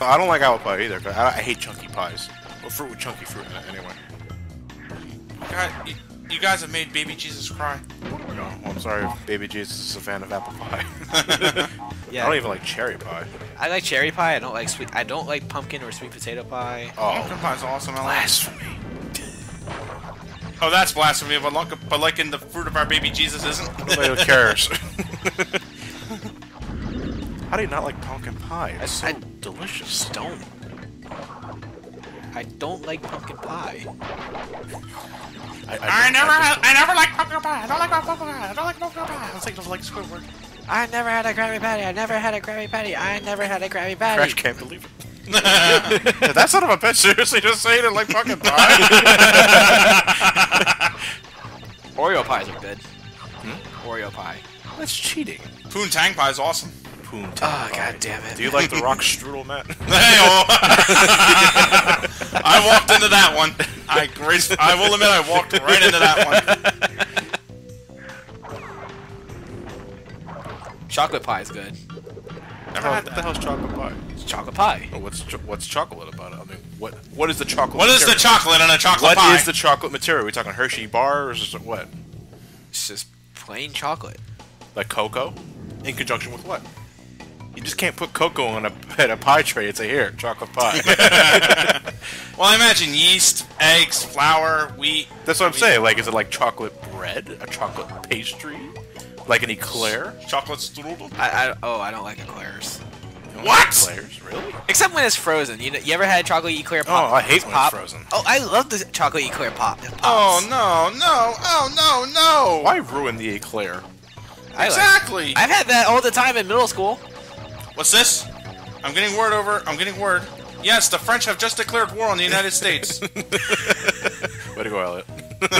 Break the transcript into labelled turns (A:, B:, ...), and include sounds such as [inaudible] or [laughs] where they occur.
A: I don't like apple pie either. 'cause I, I hate chunky pies. Or fruit with chunky fruit in it, anyway.
B: God, you, you guys have made baby Jesus cry.
A: No, I'm sorry if Baby Jesus is a fan of apple pie. [laughs]
C: Yeah.
A: I don't even like cherry pie.
C: I like cherry pie. I don't like sweet. I don't like pumpkin or sweet potato pie.
A: Oh.
B: Pumpkin pie's awesome. I like it.
A: blasphemy.
B: Oh, that's blasphemy. But, like, but liking the fruit of our baby Jesus isn't.
A: Nobody cares. [laughs] [laughs] How do you not like pumpkin pie? It's so
C: I-
A: delicious.
C: Don't. I don't like pumpkin pie.
A: I,
B: I never,
A: just
B: had, I never like pumpkin pie. I don't like pumpkin pie. I don't like pumpkin pie. I was thinking of like Squidward.
C: I never had a Krabby Patty. I never had a Krabby Patty. I never had a Krabby Patty.
A: Crash can't believe it. Yeah, [laughs] that son of a bitch seriously just saying it like pumpkin pie. [laughs]
C: Oreo pies are good.
A: Hmm?
C: Oreo pie.
A: That's cheating.
B: Poontang pie is awesome.
A: Poon
C: Oh ah, god damn it.
A: Do you like the rock strudel, Matt? [laughs]
B: Hey, oh. [laughs] I walked into that one. I grace. I will admit, I walked right into that one.
C: Chocolate pie is good.
B: Never ah,
A: What
B: had
A: the
B: that.
A: hell's chocolate pie?
C: It's chocolate pie.
A: Oh, what's cho- what's chocolate about it? I mean, what what is the chocolate?
B: What is the chocolate in a chocolate
A: What
B: pie?
A: is the chocolate material? Are we talking Hershey bars or what?
C: It's just plain chocolate.
A: Like cocoa? In conjunction with what? You just can't put cocoa on a, at a pie tray It's a here, chocolate pie. [laughs] [laughs]
B: Well, I imagine yeast, eggs, flour, wheat.
A: That's what I'm saying. Like, is it like chocolate bread? A chocolate pastry? Like an eclair?
B: Chocolate strudel.
C: I, I oh I don't like eclairs.
A: Don't
B: What?
A: like Eclairs? Really?
C: Except when it's frozen. You know, you ever had chocolate eclair oh, pop?
A: Oh, I hate when it's frozen.
C: Oh, I love the chocolate eclair pop.
B: Oh no, no, oh no, no!
A: Why ruin the eclair?
C: I like-
B: Exactly.
C: I've had that all the time in middle school.
B: What's this? I'm getting word over. I'm getting word. Yes, the French have just declared war on the United States. [laughs]
A: Way to go, Elliot. [laughs]